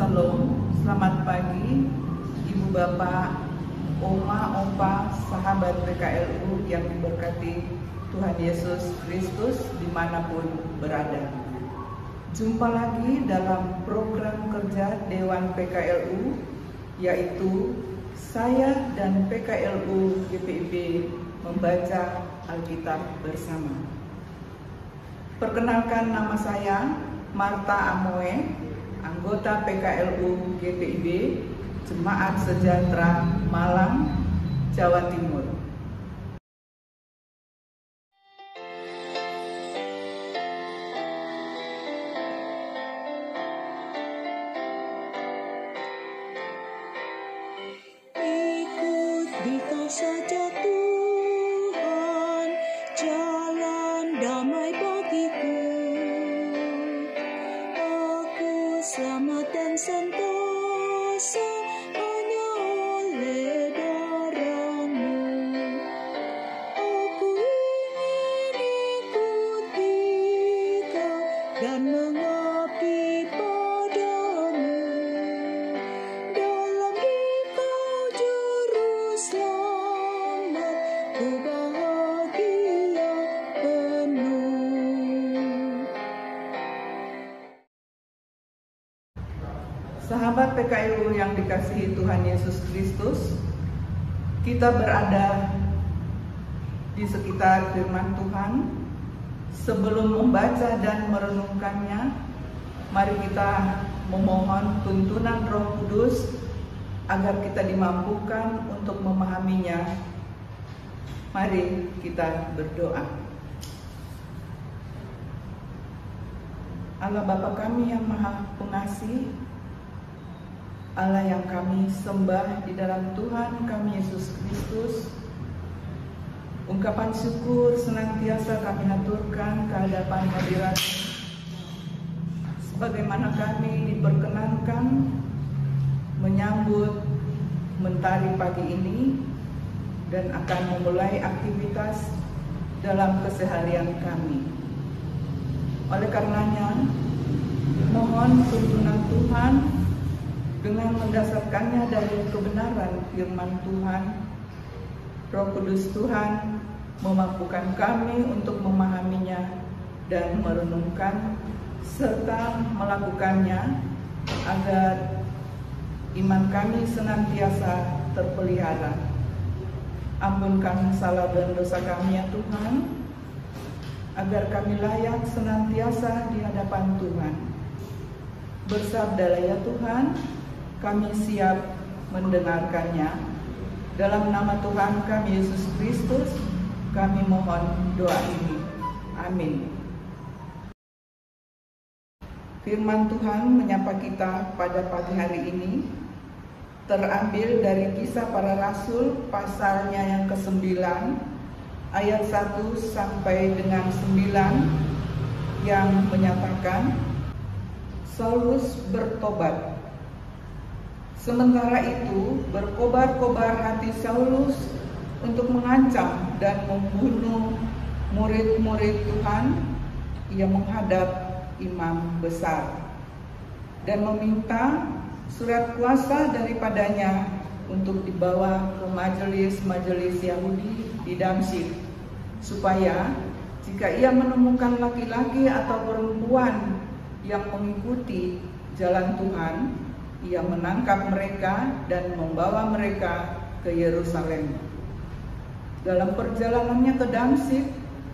Salam, selamat pagi Ibu Bapak, Oma, Opa, sahabat PKLU yang diberkati Tuhan Yesus Kristus di mana pun berada. Jumpa lagi dalam program kerja Dewan PKLU yaitu saya dan PKLU GPIB membaca Alkitab bersama. Perkenalkan nama saya Marta Amoe, anggota PKLU GPIB, Jemaat Sejahtera Malang, Jawa Timur. PKLU yang dikasihi Tuhan Yesus Kristus, kita berada di sekitar firman Tuhan. Sebelum membaca dan merenungkannya, mari kita memohon tuntunan Roh Kudus agar kita dimampukan untuk memahaminya. Mari kita berdoa. Allah Bapa kami yang Maha Pengasih, Allah yang kami sembah di dalam Tuhan kami Yesus Kristus. Ungkapan syukur senantiasa kami haturkan ke hadapan hadirat sebagaimana kami diperkenankan menyambut mentari pagi ini dan akan memulai aktivitas dalam keseharian kami. Oleh karenanya, mohon tuntunan Tuhan dengan mendasarkannya dari kebenaran firman Tuhan, Roh Kudus Tuhan memampukan kami untuk memahaminya dan merenungkan serta melakukannya agar iman kami senantiasa terpelihara. Ampunkan salah dan dosa kami ya Tuhan, agar kami layak senantiasa di hadapan Tuhan. Bersabdalah ya Tuhan, kami siap mendengarkannya. Dalam nama Tuhan kami Yesus Kristus, kami mohon doa ini. Amin. Firman Tuhan menyapa kita pada pagi hari ini terambil dari kisah para rasul pasalnya yang ke-9 ayat 1 sampai dengan 9 yang menyatakan Saulus bertobat. Sementara itu berkobar-kobar hati Saulus untuk mengancam dan membunuh murid-murid Tuhan. Ia menghadap imam besar dan meminta surat kuasa daripadanya untuk dibawa ke majelis-majelis Yahudi di Damsyik supaya jika ia menemukan laki-laki atau perempuan yang mengikuti jalan Tuhan, ia menangkap mereka dan membawa mereka ke Yerusalem. Dalam perjalanannya ke Damsyik,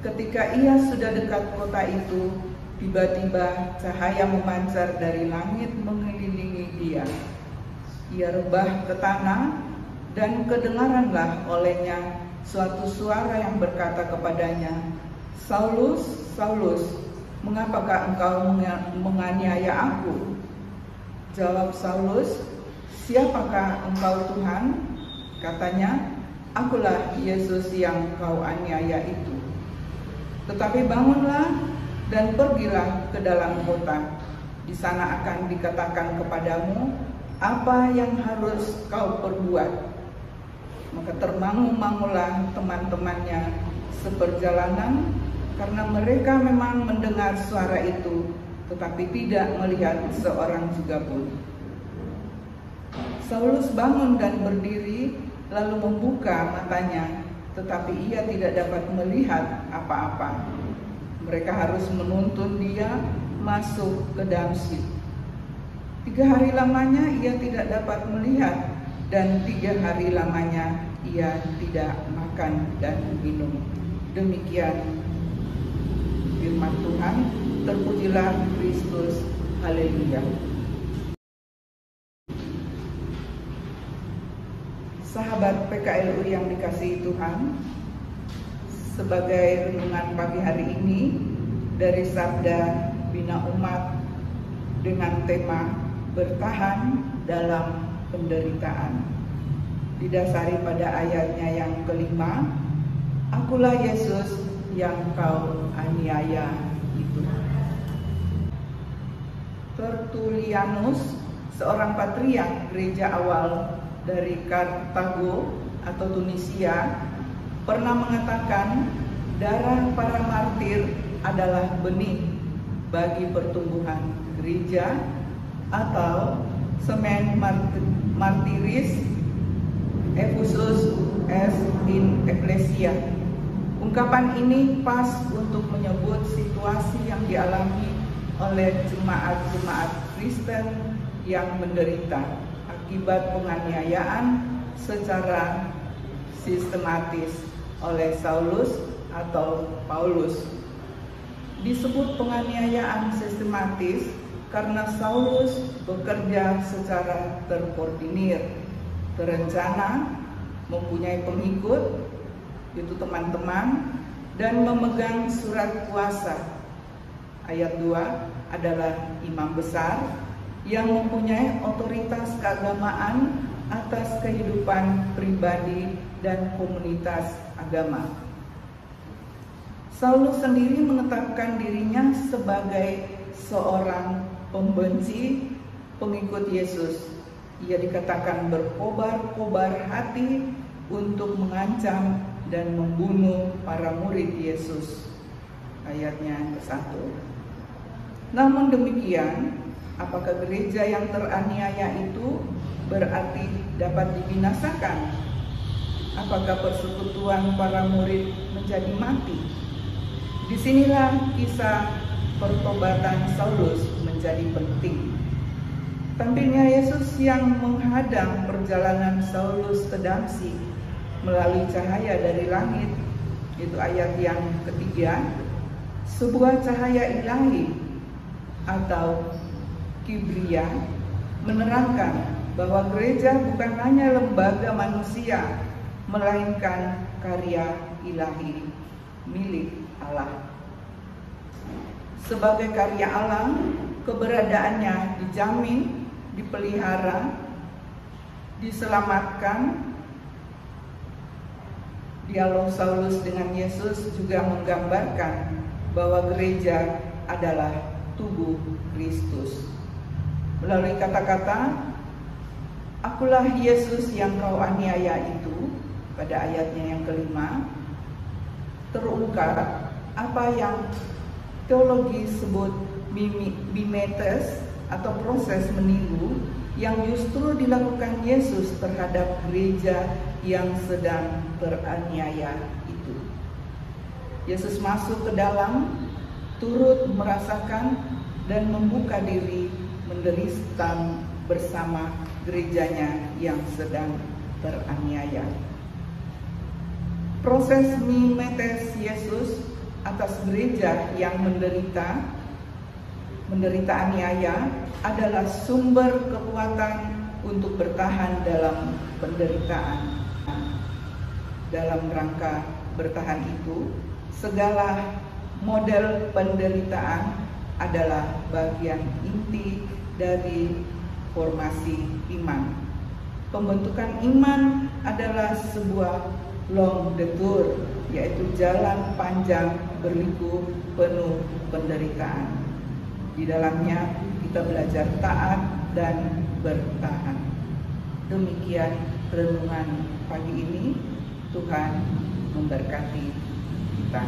ketika ia sudah dekat kota itu, tiba-tiba cahaya memancar dari langit mengelilingi dia. Ia rebah ke tanah dan kedengaranlah olehnya suatu suara yang berkata kepadanya, Saulus, Saulus, mengapakah engkau menganiaya aku? Jawab Saulus, siapakah engkau Tuhan? Katanya, akulah Yesus yang kau aniaya itu. Tetapi bangunlah dan pergilah ke dalam kota. Di sana akan dikatakan kepadamu apa yang harus kau perbuat. Maka termangu-mangulah teman-temannya seperjalanan karena mereka memang mendengar suara itu tetapi tidak melihat seorang juga pun. Saulus bangun dan berdiri, lalu membuka matanya, tetapi ia tidak dapat melihat apa-apa. Mereka harus menuntun dia masuk ke Damsyik. Tiga hari lamanya ia tidak dapat melihat, dan tiga hari lamanya ia tidak makan dan minum. Demikian firman Tuhan, terpujilah Kristus. Haleluya. Sahabat PKLU yang dikasihi Tuhan, sebagai renungan pagi hari ini dari Sabda Bina Umat dengan tema bertahan dalam penderitaan. Didasari pada ayatnya yang kelima, Akulah Yesus yang kau aniaya itu. Tertulianus, seorang patriark gereja awal dari Kartago atau Tunisia pernah mengatakan darah para martir adalah benih bagi pertumbuhan gereja atau semen martiris Ephesus as in Ecclesia. Ungkapan ini pas untuk menyebut situasi yang dialami oleh jemaat-jemaat Kristen yang menderita akibat penganiayaan secara sistematis oleh Saulus atau Paulus. Disebut penganiayaan sistematis karena Saulus bekerja secara terkoordinir, terencana, mempunyai pengikut, itu teman-teman, dan memegang surat kuasa. Ayat 2 adalah imam besar yang mempunyai otoritas keagamaan atas kehidupan pribadi dan komunitas agama. Saulus sendiri menetapkan dirinya sebagai seorang pembenci pengikut Yesus. Ia dikatakan berkobar-kobar hati untuk mengancam dan membunuh para murid Yesus. Ayatnya yang ke-1. Namun demikian, Apakah gereja yang teraniaya itu berarti dapat dibinasakan? Apakah persekutuan para murid menjadi mati? Di sinilah kisah pertobatan Saulus menjadi penting. Tampilnya Yesus yang menghadang perjalanan Saulus ke Damsi melalui cahaya dari langit, itu ayat yang ketiga, sebuah cahaya ilahi atau Kibria menerangkan bahwa gereja bukan hanya lembaga manusia, melainkan karya ilahi milik Allah. Sebagai karya Allah, keberadaannya dijamin, dipelihara, diselamatkan. Dialog Saulus dengan Yesus juga menggambarkan bahwa gereja adalah tubuh Kristus. Melalui kata-kata Akulah Yesus yang kau aniaya itu pada ayatnya yang kelima terungkap apa yang teologi sebut bimetes atau proses meniru yang justru dilakukan Yesus terhadap gereja yang sedang teraniaya itu. Yesus masuk ke dalam, turut merasakan dan membuka diri menderita bersama gerejanya yang sedang teraniaya. Proses mimetes Yesus atas gereja yang menderita menderita aniaya adalah sumber kekuatan untuk bertahan dalam penderitaan. Dalam rangka bertahan itu, segala model penderitaan adalah bagian inti dari formasi iman. Pembentukan iman adalah sebuah long detour, yaitu jalan panjang berliku penuh penderitaan. Di dalamnya kita belajar taat dan bertahan. Demikian renungan pagi ini. Tuhan memberkati kita.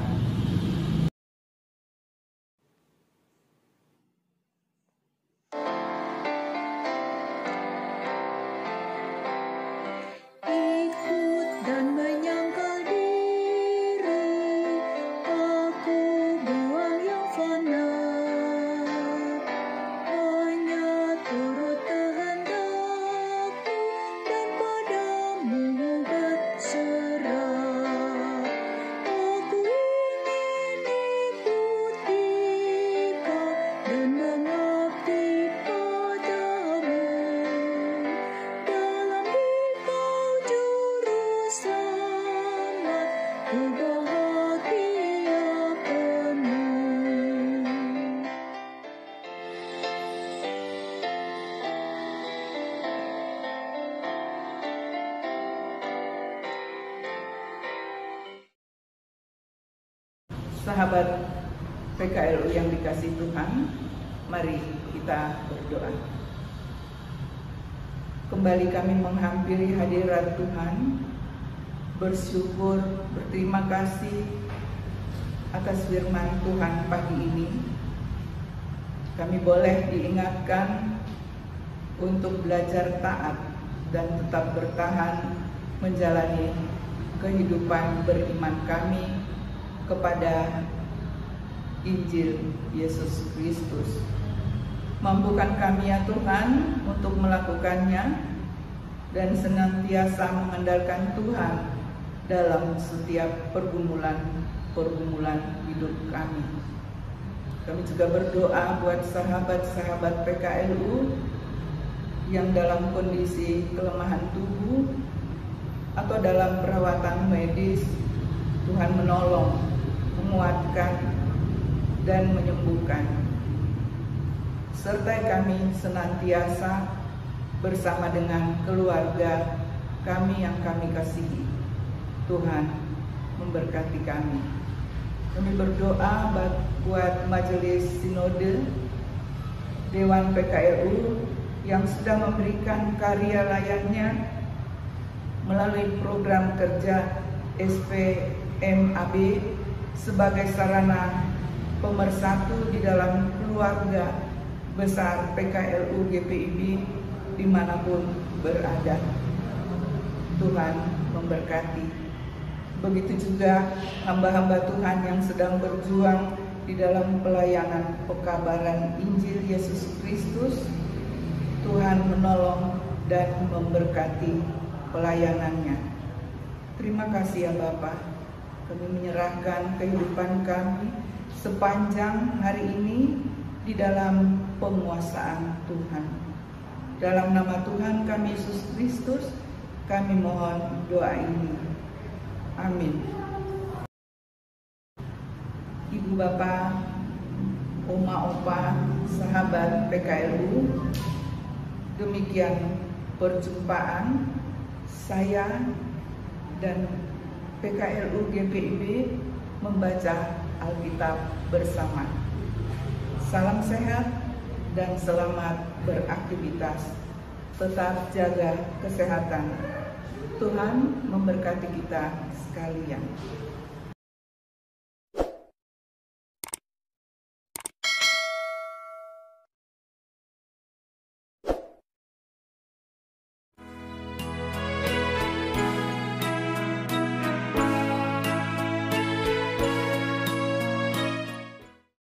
Sahabat PKLU yang dikasih Tuhan, mari kita berdoa. Kembali kami menghampiri hadirat Tuhan, bersyukur, berterima kasih atas firman Tuhan pagi ini. Kami boleh diingatkan untuk belajar taat dan tetap bertahan menjalani kehidupan beriman kami kepada Injil Yesus Kristus. Mampukan kami ya Tuhan untuk melakukannya dan senantiasa mengandalkan Tuhan dalam setiap pergumulan-pergumulan hidup kami. Kami juga berdoa buat sahabat-sahabat PKLU yang dalam kondisi kelemahan tubuh atau dalam perawatan medis. Tuhan menolong, menguatkan, dan menyembuhkan. Sertai kami senantiasa bersama dengan keluarga kami yang kami kasihi. Tuhan memberkati kami. Kami berdoa buat majelis sinode Dewan PKLU yang sudah memberikan karya layannya melalui program kerja SPMAB sebagai sarana pemersatu di dalam keluarga besar PKLU GPIB di mana pun berada. Tuhan memberkati. Begitu juga hamba-hamba Tuhan yang sedang berjuang di dalam pelayanan pekabaran Injil Yesus Kristus. Tuhan menolong dan memberkati pelayanannya. Terima kasih ya Bapak. Kami menyerahkan kehidupan kami sepanjang hari ini di dalam penguasaan Tuhan. Dalam nama Tuhan kami Yesus Kristus, kami mohon doa ini. Amin. Ibu Bapak, Oma Opa, sahabat PKLU, demikian perjumpaan saya dan PKLU GPIB membaca Alkitab bersama. Salam sehat dan selamat beraktivitas. Tetap jaga kesehatan. Tuhan memberkati kita sekalian.